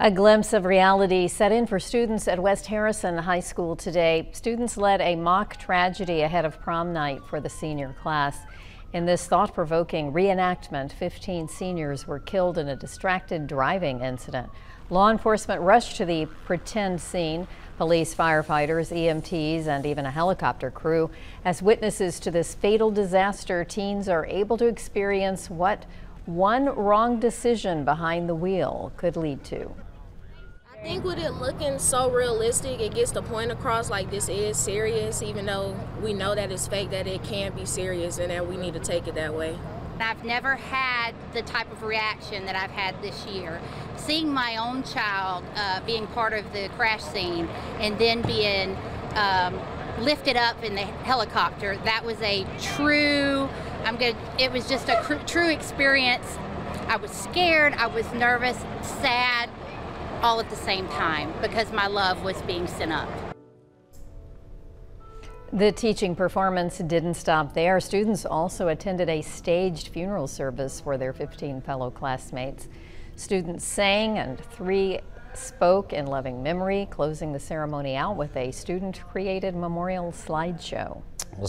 A glimpse of reality set in for students at West Harrison High School today. Students led a mock tragedy ahead of prom night for the senior class. In this thought-provoking reenactment, 15 seniors were killed in a distracted driving incident. Law enforcement rushed to the pretend scene. Police, firefighters, EMTs, and even a helicopter crew. As witnesses to this fatal disaster, teens are able to experience what one wrong decision behind the wheel could lead to. I think with it looking so realistic, it gets the point across like this is serious, even though we know that it's fake, that it can be serious and that we need to take it that way. I've never had the type of reaction that I've had this year. Seeing my own child uh, being part of the crash scene and then being um, lifted up in the helicopter, that was a true, I'm good, it was just a true experience. I was scared, I was nervous, sad, all at the same time because my love was being sent up. The teaching performance didn't stop there. Students also attended a staged funeral service for their 15 fellow classmates. Students sang and three spoke in loving memory, closing the ceremony out with a student-created memorial slideshow. Well,